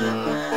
Yeah.